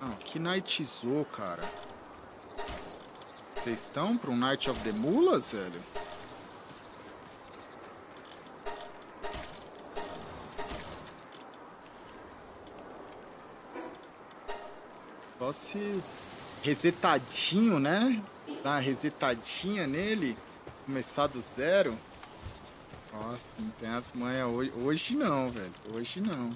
Não, que Nightizou, cara. Vocês estão para um Night of the Mulas, velho? Só se resetadinho, né? Dar uma resetadinha nele. Começar do zero. Nossa, não tem as manhas hoje. Hoje não, velho. Hoje não.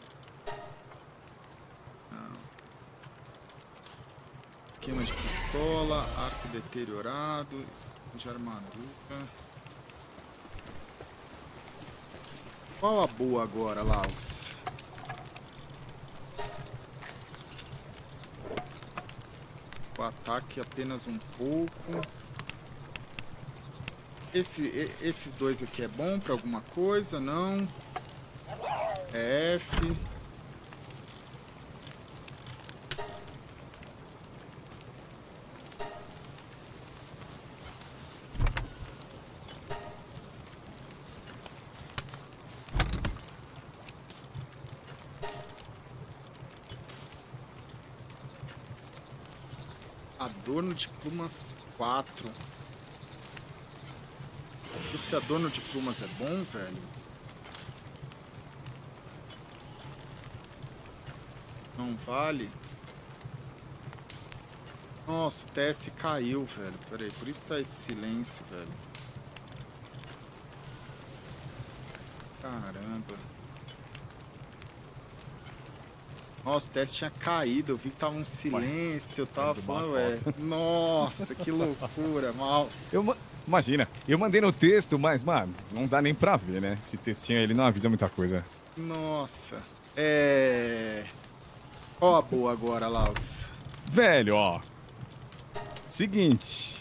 Esquema de pistola, arco deteriorado, de armadura. Qual a boa agora, Laos? O ataque apenas um pouco. Esse, esses dois aqui é bom para alguma coisa? Não. É F. Adorno de plumas 4. Esse adorno de plumas é bom, velho? Não vale? Nossa, o TS caiu, velho. Pera aí, por isso tá esse silêncio, velho. Caramba. Nossa, o teste tinha caído, eu vi que tava um silêncio, eu tava falando, ué. Nossa, que loucura, mal. Eu, imagina, eu mandei no texto, mas, mano, não dá nem pra ver, né? Esse textinho ele não avisa muita coisa. Nossa. É. Ó a boa agora, Laux. Velho, ó. Seguinte.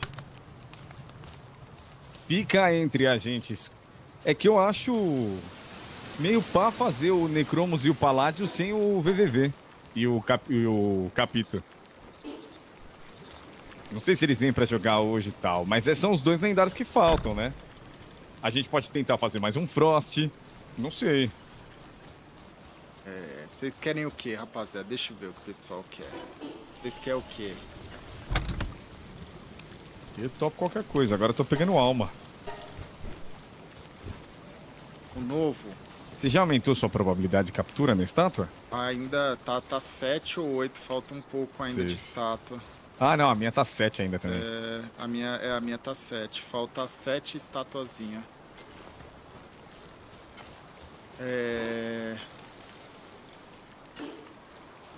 Fica entre a gente. É que eu acho meio pá fazer o Necromos e o Paládio sem o VVV e o, cap, e o Capito. Não sei se eles vêm para jogar hoje e tal, mas é, são os dois lendários que faltam, né? A gente pode tentar fazer mais um Frost, não sei. É, vocês querem o que, rapaziada? Deixa eu ver o que o pessoal quer. Vocês querem o que? Eu topo qualquer coisa, agora eu tô pegando alma. O novo? Você já aumentou sua probabilidade de captura na estátua? Ainda tá, tá 7 ou 8, falta um pouco ainda Sim. de estátua. Ah, não, a minha tá 7 ainda também. É, a minha, é, a minha tá 7, falta 7 estatuazinha. É...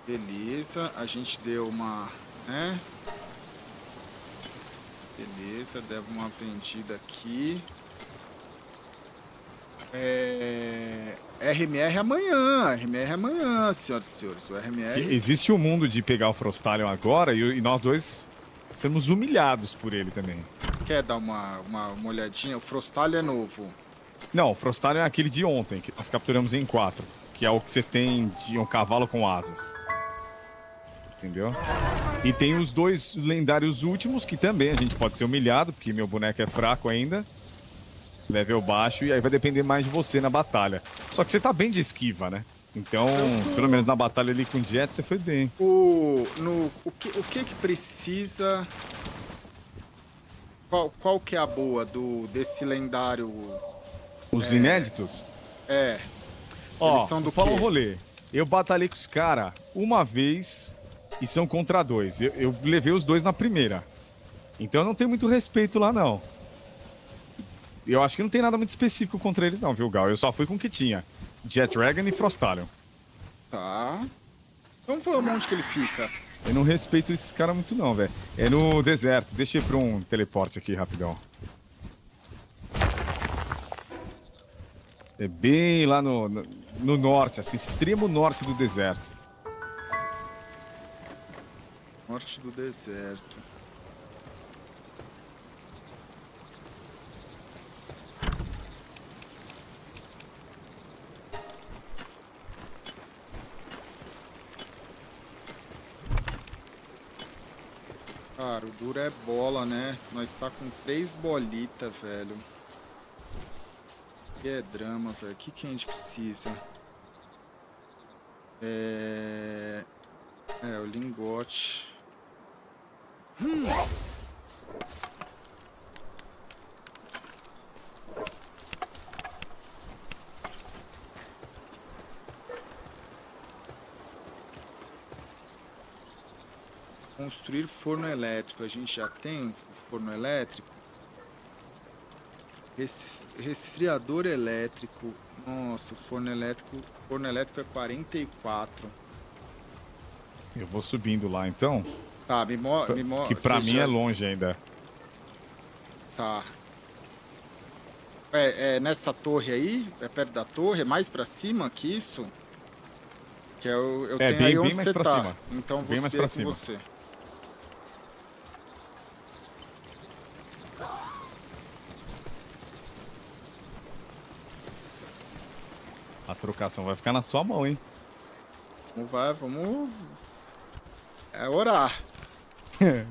Beleza, a gente deu uma, né? Beleza, deve uma vendida aqui. É... RMR amanhã, RMR amanhã, senhoras e senhores. O RMR. Existe o um mundo de pegar o Frostalion agora e, e, nós dois sermos humilhados por ele também. Quer dar uma, uma, uma olhadinha? O Frostalion é novo. Não, o Frostalion é aquele de ontem, que nós capturamos em 4. Que é o que você tem de um cavalo com asas. Entendeu? E tem os dois lendários últimos, que também a gente pode ser humilhado, porque meu boneco é fraco ainda level baixo, e aí vai depender mais de você na batalha. Só que você tá bem de esquiva, né? Então, pelo menos na batalha ali com o Jet, você foi bem. O, no, o, que, o que que precisa... Qual, qual que é a boa do, desse lendário? Os é, inéditos? É. Ó, Eles são do fala um rolê. Eu batalhei com os caras uma vez e são contra dois. Eu, eu levei os dois na primeira. Então eu não tenho muito respeito lá, não. Eu acho que não tem nada muito específico contra eles, não, viu, Gal? Eu só fui com o que tinha: Jet Dragon e Frostalion. Tá. Então vamos onde que ele fica. Eu não respeito esses caras muito, não, velho. É no deserto. Deixa eu ir pra um teleporte aqui rapidão. É bem lá no, no, no norte, assim, extremo norte do deserto. Norte do deserto. Duro é bola, né? Nós tá com três bolitas, velho. Que é drama, velho. O que, que a gente precisa? É... É, o lingote. Construir forno elétrico. A gente já tem o forno elétrico. Res- Resfriador elétrico. Nossa, forno elétrico. Forno elétrico é 44. Eu vou subindo lá então. Tá, me mostra. Mo que pra mim já- é longe ainda. Tá. É, é nessa torre aí? É perto da torre? É mais pra cima que isso? Que eu, eu É, tenho bem- aí bem onde mais você pra tá. cima. Então vou Bem mais subir pra cima. você. Trocação vai ficar na sua mão, hein? Vamos vai, vamos. É orar.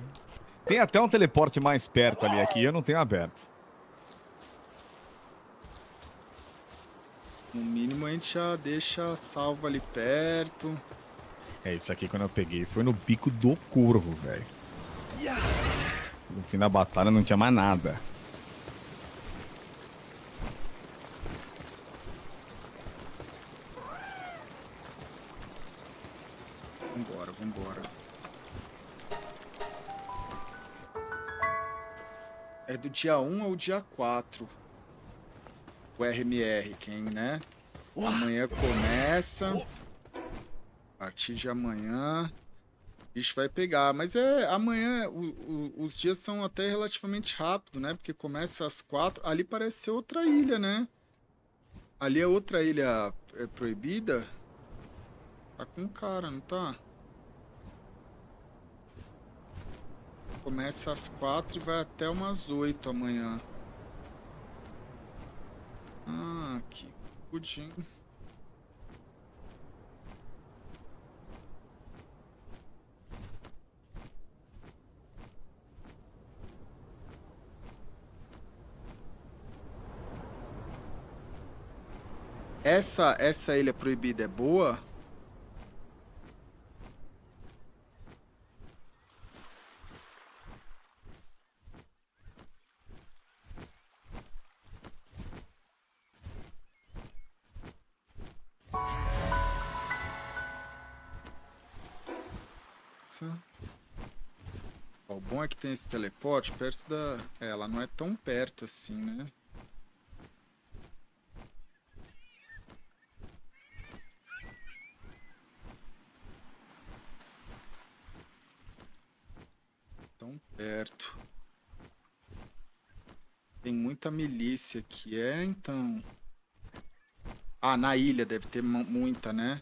Tem até um teleporte mais perto ali aqui, eu não tenho aberto. No mínimo a gente já deixa salvo ali perto. É, isso aqui quando eu peguei foi no bico do corvo, velho. No fim da batalha não tinha mais nada. É do dia 1 ao dia 4. O RMR, quem, né? Amanhã começa. A partir de amanhã. O bicho vai pegar. Mas é. Amanhã o- o- os dias são até relativamente rápido, né? Porque começa às 4. Ali parece ser outra ilha, né? Ali é outra ilha é, proibida. Tá com cara, não tá? Começa às quatro e vai até umas oito amanhã. Ah, que pudim. Essa, essa ilha proibida é boa? Ó, o bom é que tem esse teleporte perto da. É, ela não é tão perto assim, né? Tão perto. Tem muita milícia aqui, é então. Ah, na ilha deve ter mu- muita, né?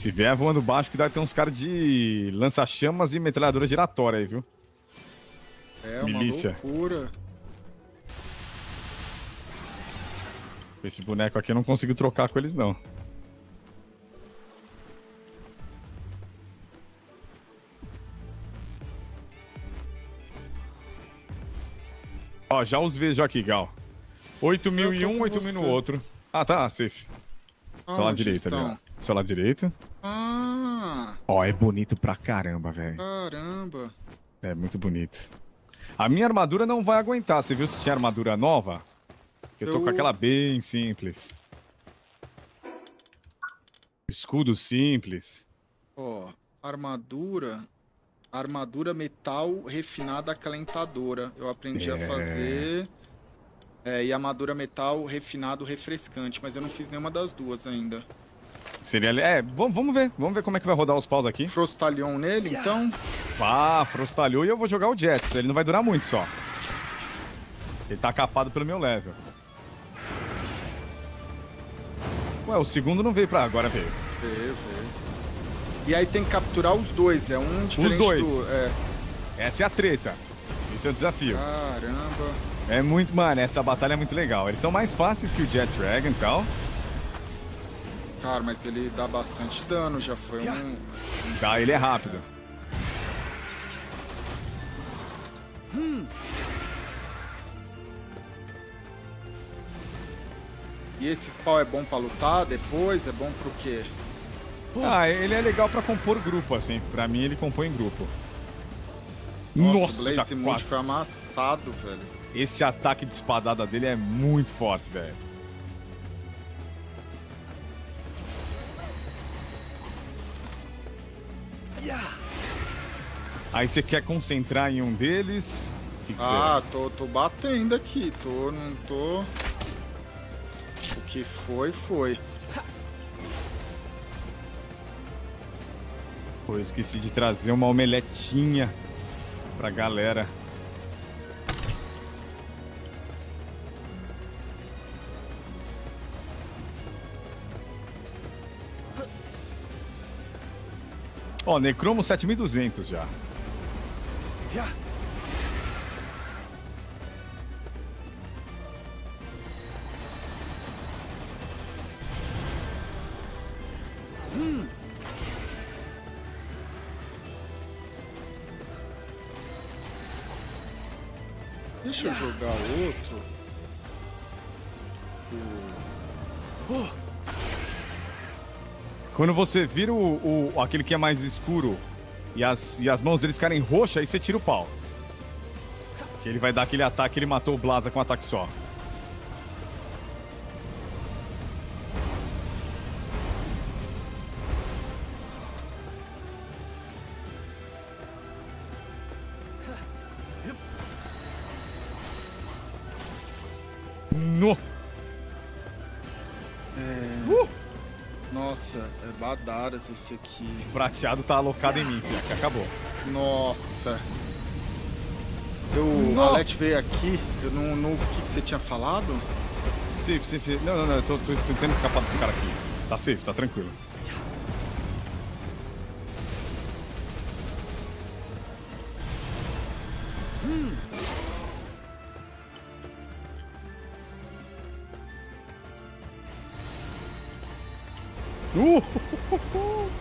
Se vier voando baixo, que deve ter uns caras de lança-chamas e metralhadora giratória aí, viu? É uma Milícia. loucura. Esse boneco aqui eu não consigo trocar com eles, não. Ó, já os vejo aqui, Gal. 8 mil Eu em tô um, com 8 mil no você. outro. Ah, tá, safe. Seu lado Aonde direito ali, ó. Seu lado direito. Ó, é bonito pra caramba, velho. caramba. É muito bonito. A minha armadura não vai aguentar. Você viu se tinha armadura nova? Eu tô Eu- com aquela bem simples. Escudo simples. Ó, armadura. Armadura metal refinada acalentadora. Eu aprendi a É. fazer. É, e armadura metal refinado refrescante, mas eu não fiz nenhuma das duas ainda. Seria. É, vamos, ver. Vamos ver como é que vai rodar os paus aqui. Frostalion nele, então. Ah, frostalhou e eu vou jogar o Jets. Ele não vai durar muito só. Ele tá capado pelo meu level. Ué, o segundo não veio pra agora, veio. Vê, vê. E aí tem que capturar os dois, é um diferente dois. do. É. Essa é a treta. Esse é o desafio. Caramba. É muito, mano, essa batalha é muito legal. Eles são mais fáceis que o Jet Dragon e tal. Cara, mas ele dá bastante dano, já foi um. Tá, ele é rápido. E esse spawn é bom pra lutar depois? É bom pro quê? Ah, ele é legal pra compor grupo, assim. Pra mim, ele compõe grupo. Nossa, Nossa Blaze quase. foi amassado, velho. Esse ataque de espadada dele é muito forte, velho. Aí você quer concentrar em um deles. Que, que Ah, tô, tô batendo aqui. Tô, não tô. O que foi, foi. Pô, eu esqueci de trazer uma omeletinha pra galera. Ó, Necromo 7200 já. Deixa eu jogar outro. Quando você vira o, o- aquele que é mais escuro e as, e as mãos dele ficarem roxas, aí você tira o pau. Que ele vai dar aquele ataque, ele matou o Blaza com um ataque só. Badaras esse aqui. O prateado tá alocado em mim, que acabou. Nossa. Eu, Não. a Let veio aqui, eu não, não ouvi o que, que você tinha falado. Safe, safe. Não, não, não, eu tô, tô, tô tentando escapar desse cara aqui. Tá safe, tá tranquilo. Uh!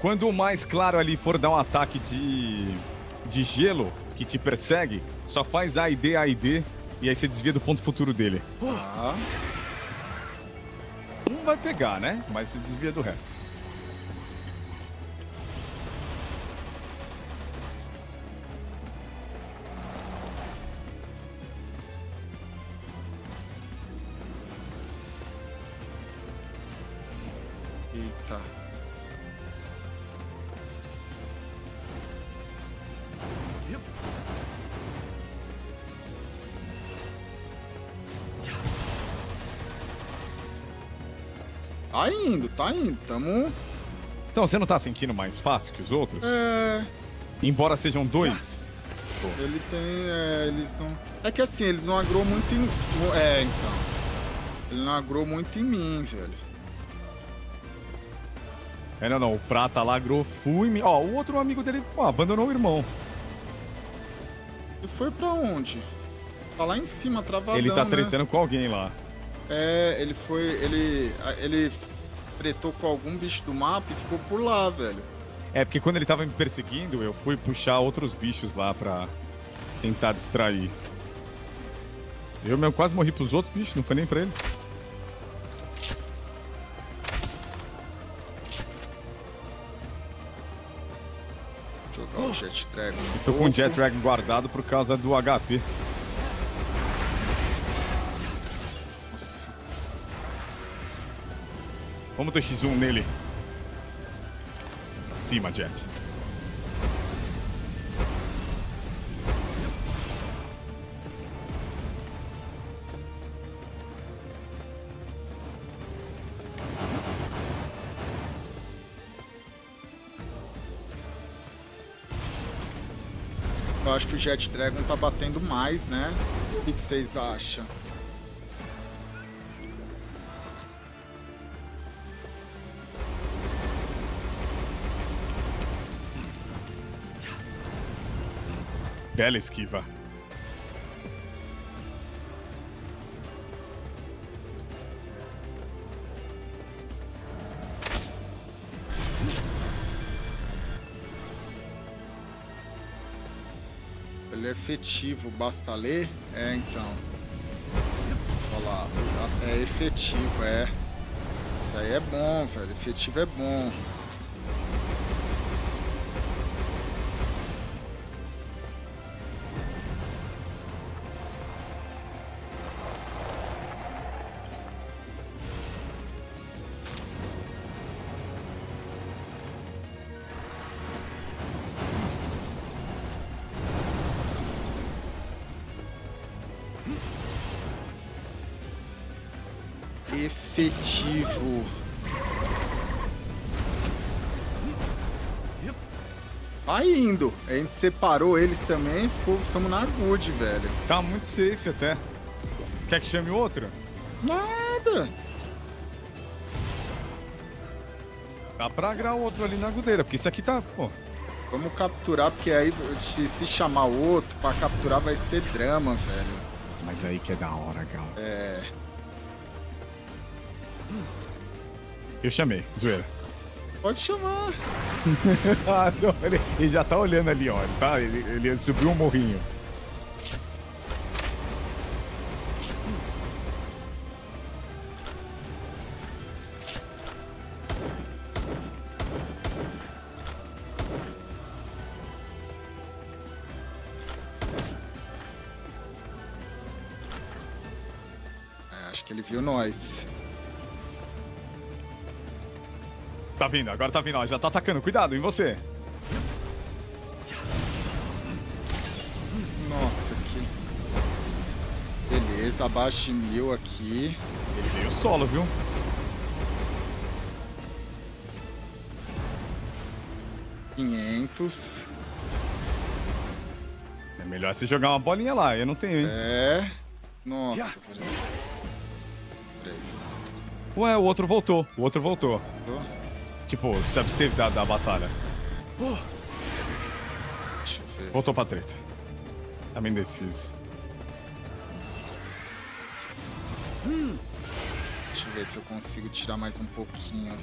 Quando o mais claro ali for dar um ataque de, de gelo que te persegue, só faz A e D, A e D, e aí você desvia do ponto futuro dele. Tá. Um vai pegar, né? Mas se desvia do resto. Tá indo. Tamo. Então você não tá sentindo mais fácil que os outros? É. Embora sejam dois. Ele tem. É, eles são. É que assim, eles não agrou muito em. É, então. Ele não agrou muito em mim, velho. É, não, não. O prata lá agrou full em mim. Ó, o outro amigo dele ó, abandonou o irmão. Ele foi pra onde? Tá lá em cima, travadão, ele tá né? tretando com alguém lá. É, ele foi. Ele. Ele tretou com algum bicho do mapa e ficou por lá, velho. É, porque quando ele tava me perseguindo, eu fui puxar outros bichos lá pra tentar distrair. Eu mesmo quase morri pros outros bichos, não foi nem pra ele. Jogar o Jet Dragon. um Tô com o. Jet Dragon guardado por causa do HP. Vamos 2x1 nele. Pra cima, Jet. Eu acho que o Jet Dragon tá batendo mais, né? O que vocês acham? Bela esquiva. Ele é efetivo, basta ler? É, então. Olha lá. É efetivo, é. Isso aí é bom, velho. Efetivo é bom. Efetivo. Vai indo. A gente separou eles também, ficou, ficamos na good, velho. Tá muito safe até. Quer que chame outro? Nada. Dá pra agrar o outro ali na agudeira, porque isso aqui tá, pô. Vamos capturar, porque aí se, se chamar outro pra capturar vai ser drama, velho. Mas aí que é da hora, Gal. É. Eu chamei, zoeira. Pode chamar. ah, não, ele, ele, já tá olhando ali, ó. Tá? Ele, ele subiu um morrinho. Vindo, agora tá vindo, ó. Já tá atacando. Cuidado, em você. Nossa, que... Beleza, abaixo de mil aqui. Ele veio solo, viu? Quinhentos. É melhor você jogar uma bolinha lá, eu não tenho, hein? É. Nossa, peraí. Ué, o outro voltou. O outro voltou. Voltou? Tipo, se absteve da, da batalha. Deixa eu ver. Voltou pra treta. Tá meio indeciso. Deixa eu ver se eu consigo tirar mais um pouquinho.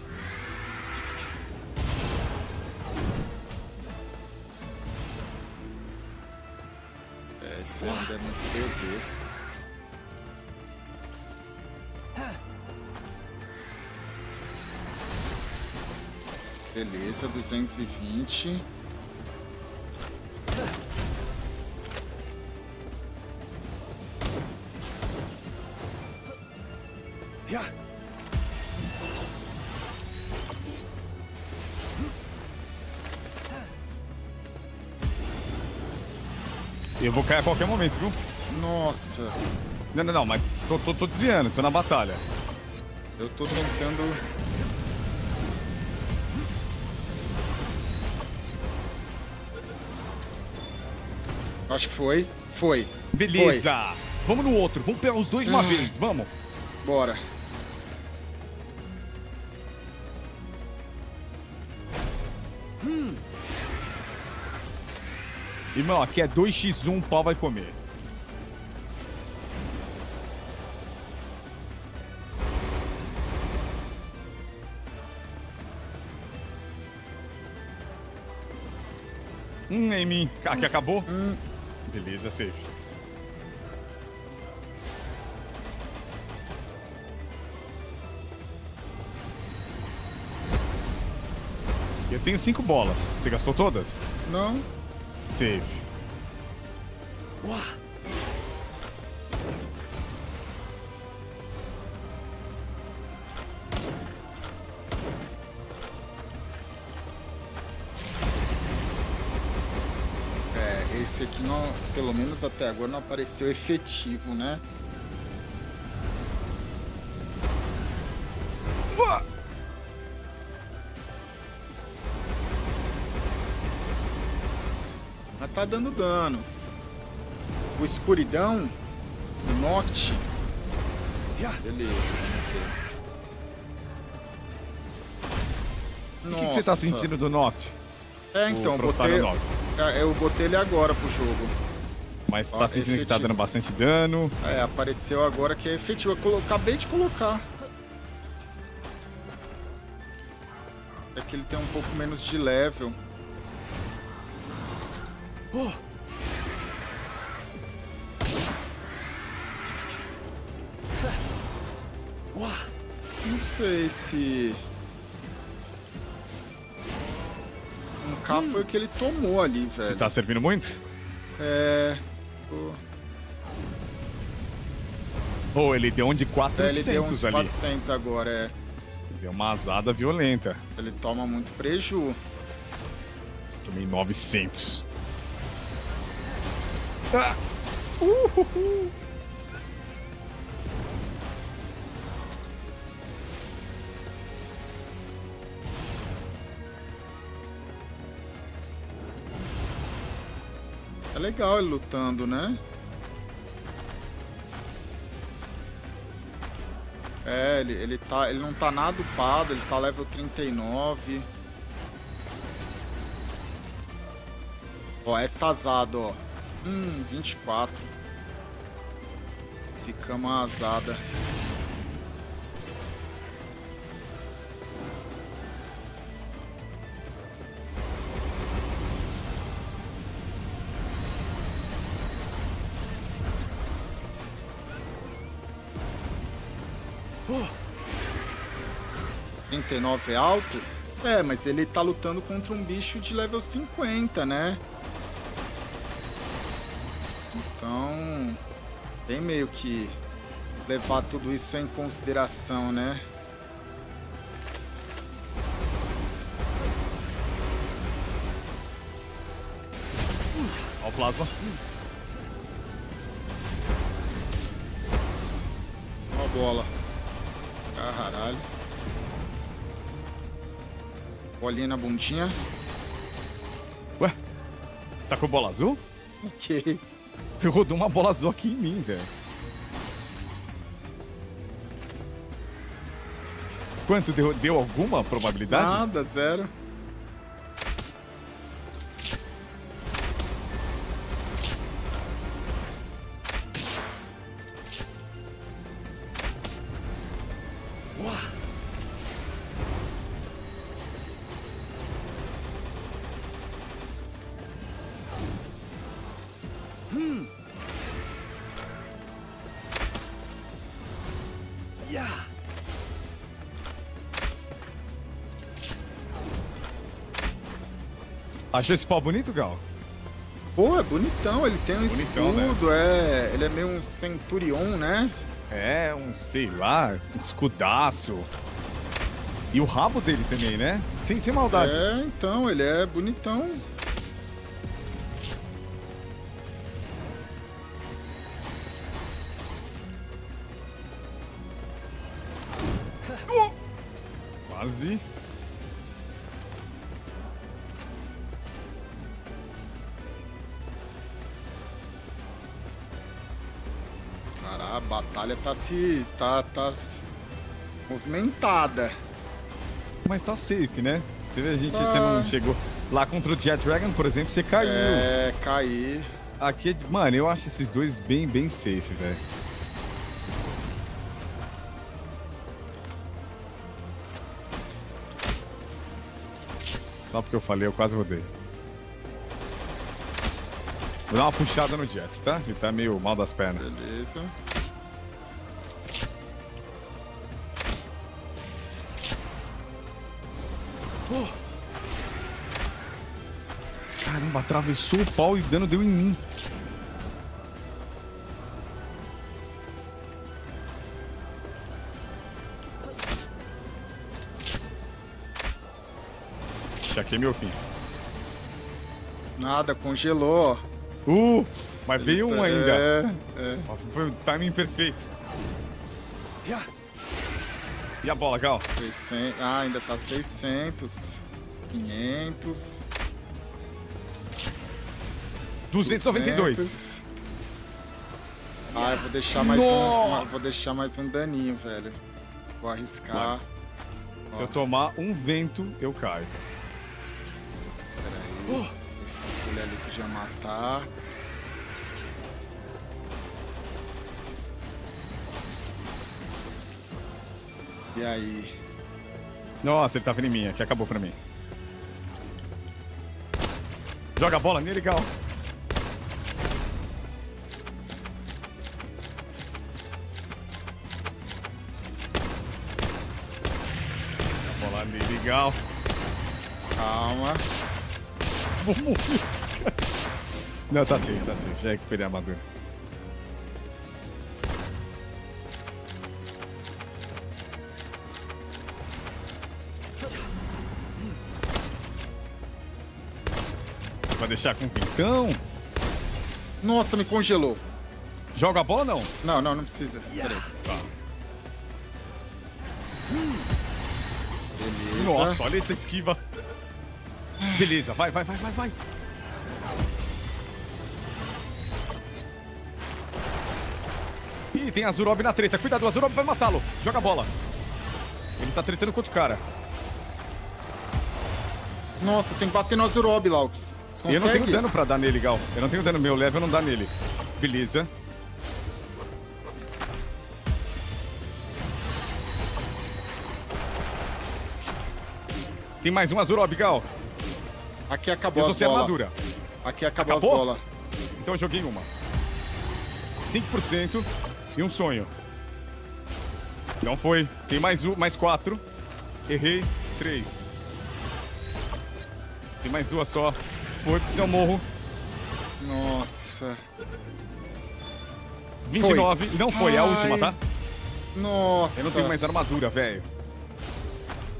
É, esse ainda é muito bebê. Beleza, 220. Eu vou cair a qualquer momento, viu? Nossa. Não, não, não, mas tô, tô, tô desviando, tô na batalha. Eu tô tentando Acho que foi. Foi. Beleza. Foi. Vamos no outro. Vamos pegar os dois de uma ah. vez. Vamos. Bora. Hum. Irmão, aqui é 2x1, o pau vai comer. Hum, em mim. Aqui acabou? Hum. Beleza, safe. Eu tenho cinco bolas. Você gastou todas? Não. Save. Uau. Menos até agora, não apareceu efetivo, né? Mas tá dando dano. O escuridão, o Noct. Beleza, vamos ver. O que, que, você tá sentindo do Noct? É, então, botei, é, eu botei ele agora pro jogo. Mas você tá sentindo que tá dando bastante dano. É, apareceu agora que é efetivo. Eu acabei de colocar. É que ele tem um pouco menos de level. Oh. Não sei se... Um K foi o que ele tomou ali, velho. Você tá servindo muito? É... Pô. Ou ele deu um de 400 É, ele deu uns ali. 400 agora, é. Deu uma azada violenta. Ele toma muito preju. Tomei 900. Ah! Uhuhu. Legal ele lutando, né? É, ele, ele, tá, ele não tá nada upado, ele tá level 39. Ó, essa azada, ó. Hum, 24. Esse cama azada. Trinta e nove é alto? É, mas ele tá lutando contra um bicho de level 50, né? Então, tem meio que levar tudo isso em consideração, né? Ó o plasma. Bolinha na bundinha. Ué? Você tá com bola azul? Ok. Você rodou uma bola azul aqui em mim, velho. Quanto deu? Deu alguma probabilidade? Nada, zero. Achou esse pau bonito, Gal? Pô, é bonitão. Ele tem um Bonitão, né? escudo, é. Ele é meio um centurion, né? É, um, sei lá, escudaço. E o rabo dele também, né? Sem, sem maldade. É, então, ele é bonitão. Batalha tá se. tá. tá movimentada. Mas tá safe, né? Você vê, a gente, Tá. você não chegou. Lá contra o Jet Dragon, por exemplo, você caiu. É, cair. Aqui é. Mano, eu acho esses dois bem, bem safe, velho. Só porque eu falei, eu quase rodei. Vou dar uma puxada no Jet, tá? Ele tá meio mal das pernas. Beleza. Atravessou o pau e o dano deu em mim. Chaquei meu fim. Nada, congelou. Uh! Mas veio um ainda. É, é. Foi o timing perfeito. E a bola, Gal? 600. Ah, ainda tá 600. 500. 292. 200. Ah, eu vou deixar mais um. Nossa! Vou deixar mais um daninho, velho. Vou arriscar. Se eu tomar um vento, eu caio. Peraí. Esse colher ali podia matar. E aí? Nossa, ele tá vindo em mim aqui, acabou pra mim. Joga a bola nele, Gal. Legal. Calma. Vou morrer. Não, tá safe, tá safe. Já recuperei a armadura. Vai deixar com vintão? Nossa, me congelou. Joga a bola ou não? Não, não, não precisa. Peraí. Tá. Beleza. Nossa, olha essa esquiva. Beleza, vai, vai, vai, vai, vai. Ih, tem Azurob na treta. Cuidado, o Azurob vai matá-lo. Joga a bola. Ele tá tretando com outro cara. Nossa, tem que bater no Azurob, Laux. Eu não tenho dano pra dar nele, Gal. Eu não tenho dano. Meu level não dá nele. Beleza. Tem mais um Azurob, Gal. Aqui acabou as bolas. armadura. Aqui acabou, Acabou? as bolas. Então eu joguei uma. 5% e um sonho. Não foi. Tem mais um, mais quatro. Errei. Três. Tem mais duas só. Foi, porque senão eu morro. Nossa. 29. Não foi, é a última, tá? Nossa. Eu não tenho mais armadura, velho.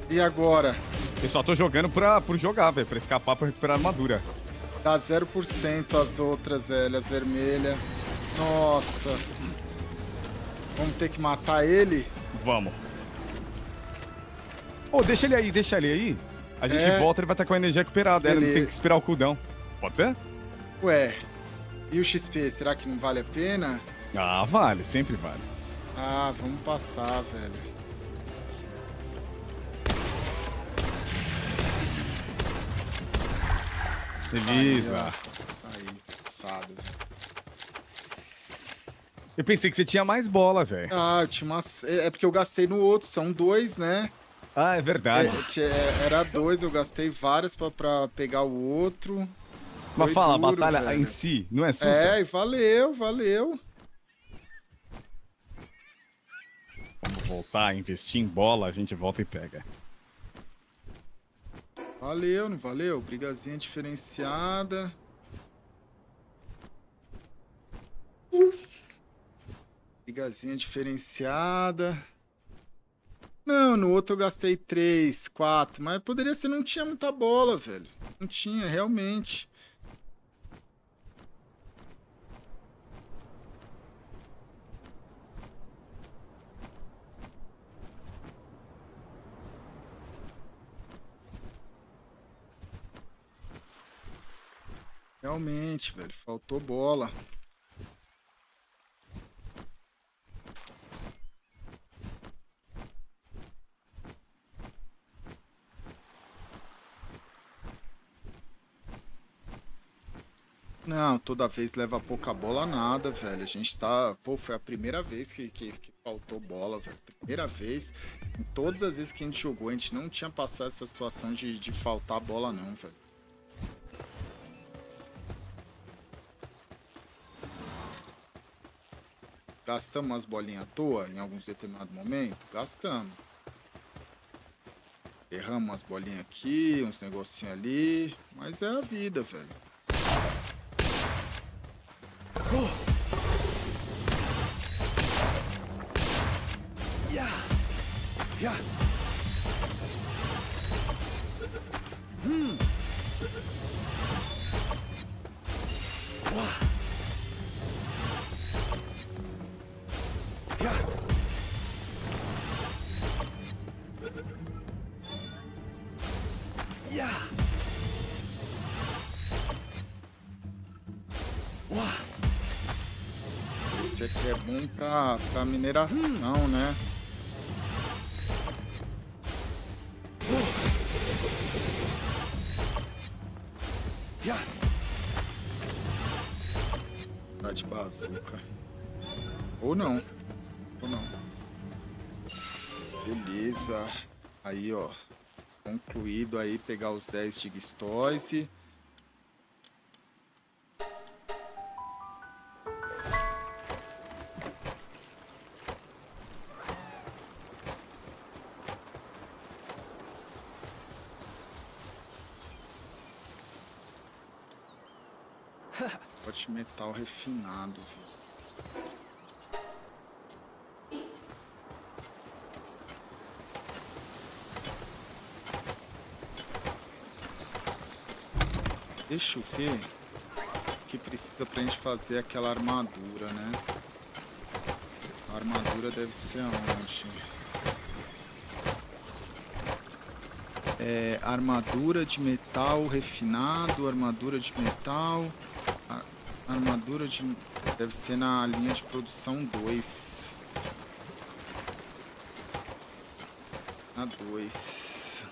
E agora? Eu só tô jogando pra, por jogar, velho. Pra escapar, pra recuperar a armadura. Dá 0% as outras, velho. As vermelhas. Nossa. Vamos ter que matar ele? Vamos. Ô, deixa ele aí, deixa ele aí. A gente É. volta, ele vai estar com a energia recuperada. Ele Beleza. tem que esperar o cooldown. Pode ser? Ué. E o XP, será que não vale a pena? Ah, vale. Sempre vale. Ah, vamos passar, velho. Beleza. Aí, passado. Eu pensei que você tinha mais bola, velho. Ah, eu tinha umas... É é porque eu gastei no outro, são dois, né? Ah, é É, verdade. tinha- é, era dois, eu gastei várias pra, pra pegar o outro. Mas foi fala, a duro, batalha velho. em si não é sussa? É, e valeu, valeu. Vamos voltar a investir em bola, a gente volta e pega. Valeu, não valeu? Brigazinha diferenciada. Brigazinha diferenciada. Não, no outro eu gastei 3, 4, mas poderia ser, não tinha muita bola, velho. Não tinha, realmente. Realmente, velho, faltou bola. Não, toda vez leva pouca bola nada, velho. A gente tá. Pô, foi a primeira vez que, que, que faltou bola, velho. Primeira vez. Em todas as vezes que a gente jogou, a gente não tinha passado essa situação de, de faltar bola, não, velho. Gastamos umas bolinhas à toa em alguns determinados momentos? Gastamos. Erramos umas bolinhas aqui, uns negocinhos ali. Mas é a vida, velho. Mineração, né? Tá de bazuca. Ou não. Ou não. Beleza. Aí, ó. Concluído aí pegar os 10 Tigstoise. Pote metal refinado, viu? Deixa eu ver o que precisa pra gente fazer aquela armadura, né? A armadura deve ser aonde? É, armadura de metal refinado, armadura de metal, armadura de... deve ser na linha de produção 2. Na 2.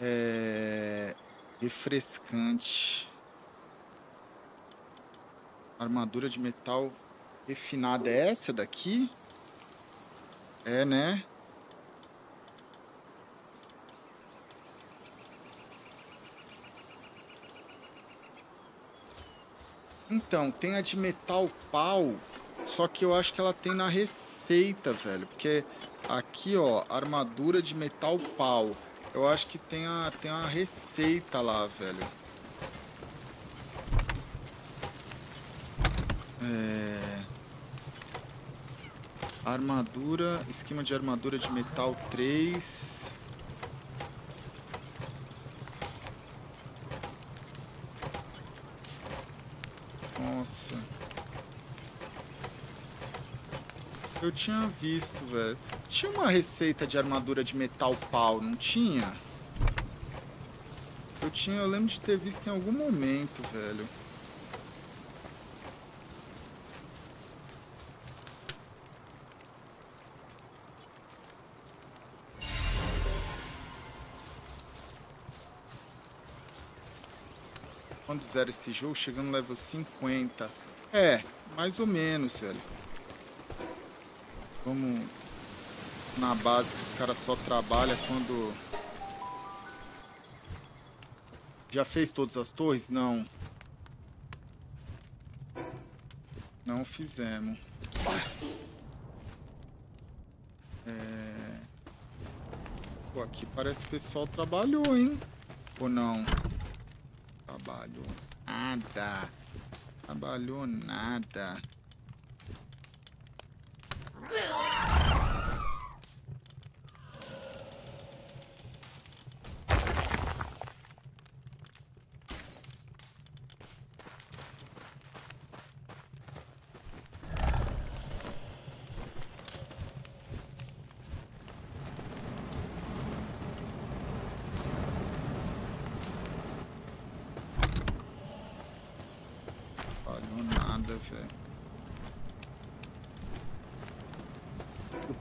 É... Refrescante. Armadura de metal refinada. É essa daqui? É, né? Então, tem a de metal pau, só que eu acho que ela tem na receita, velho. Porque aqui, ó, armadura de metal pau. Eu acho que tem a, tem a receita lá, velho. É... Armadura, esquema de armadura de metal 3. Nossa. Eu tinha visto, velho. Tinha uma receita de armadura de metal pau, não tinha? Eu tinha, eu lembro de ter visto em algum momento, velho. Quando zero esse jogo, chegando no level 50. É, mais ou menos, velho. Vamos na base que os caras só trabalham quando... Já fez todas as torres? Não. Não fizemos. É... Pô, aqui parece que o pessoal trabalhou, hein? Ou não? Trabalhou nada. Trabalhou nada.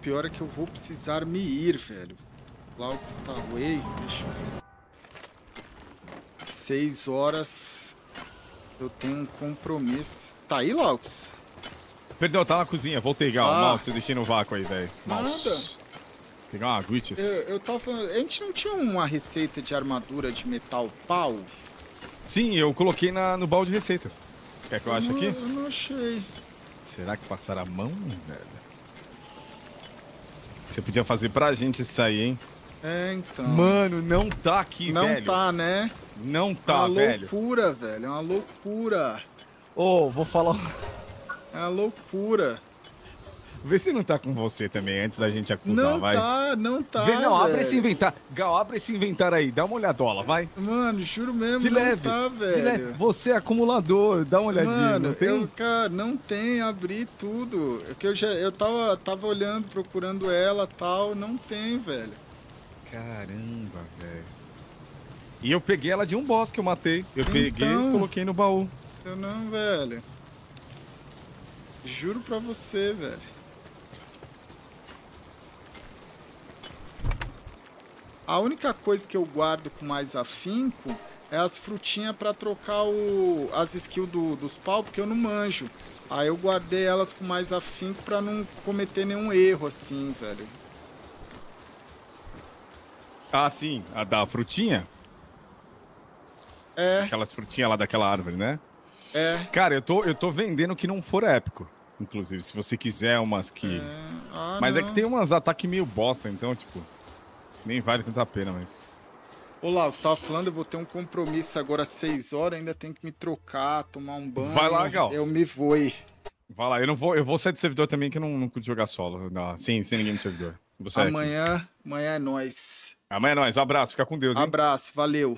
Pior é que eu vou precisar me ir, velho. Cloud Starway, deixa eu ver. Seis horas. Eu tenho um compromisso. Tá aí, Laux? Perdão, tá na cozinha. Voltei, Gal. Ah. Mal, você deixei no vácuo aí, velho. Nada. Pegar uma Guiches. Eu, eu tava... A gente não tinha uma receita de armadura de metal pau? Sim, eu coloquei na, no baú de receitas. Quer que eu, eu ache aqui? Eu não achei. Será que passaram a mão, velho? Você podia fazer pra gente isso aí, hein? É, então. Mano, não tá aqui, não velho. Não tá, né? Não tá, é uma velho. loucura, velho. É uma loucura. Ô, oh, vou falar... É uma loucura. Vê se não tá com você também, antes da gente acusar, não vai. Não tá, não tá, Vê, não, velho. abre esse inventário. Gal, abre esse inventário aí, dá uma olhadola, vai. Mano, juro mesmo, de não leve, tá, velho. De leve. Você é acumulador, dá uma olhadinha, Mano, não tem? eu, cara, não tem, abri tudo. É eu já, eu tava, tava olhando, procurando ela tal, não tem, velho. Caramba, velho. E eu peguei ela de um boss que eu matei. Eu então, peguei e coloquei no baú. Eu não, velho. Juro pra você, velho. A única coisa que eu guardo com mais afinco é as frutinhas para trocar o, as skills do, dos pau, porque eu não manjo. Aí eu guardei elas com mais afinco para não cometer nenhum erro assim, velho. Ah, sim. A da frutinha? É. Aquelas frutinhas lá daquela árvore, né? É. Cara, eu tô, eu tô vendendo que não for épico. Inclusive, se você quiser umas que. É. Ah, Mas não. é que tem umas ataques meio bosta, então, tipo. Nem vale tanta pena, mas. Olá, você tava falando, eu vou ter um compromisso agora às 6 horas, ainda tenho que me trocar, tomar um banho. Vai lá, Gal. Eu me vou. Vai lá, eu não vou, eu vou sair do servidor também, que eu não, não curto jogar solo, não, sem, sem ninguém no servidor. Vou sair aqui. Amanhã, amanhã é nóis. Amanhã é nóis, abraço, fica com Deus, hein? Abraço, valeu.